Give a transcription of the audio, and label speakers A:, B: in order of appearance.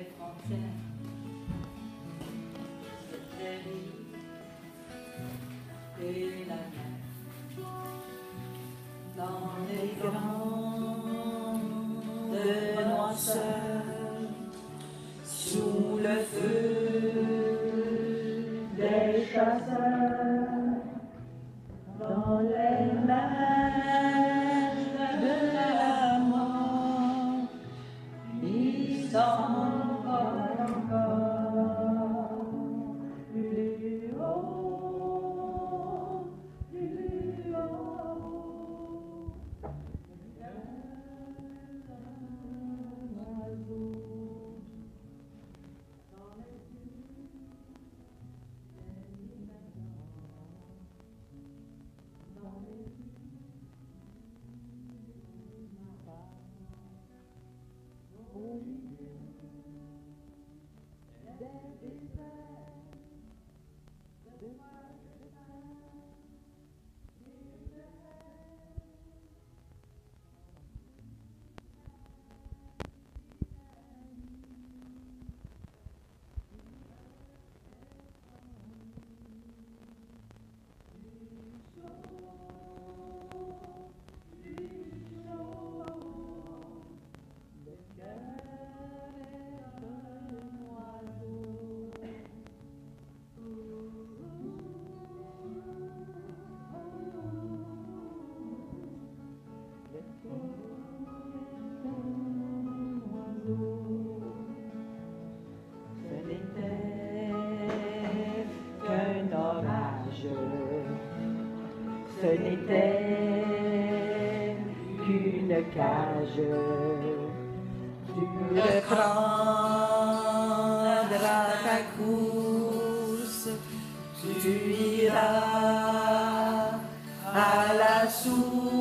A: les frontières. C'était et la mer. Dans les grandes noirceurs sous le feu des chasseurs ce n'était qu'une cage. Tu le prendras ta course, tu iras à la source.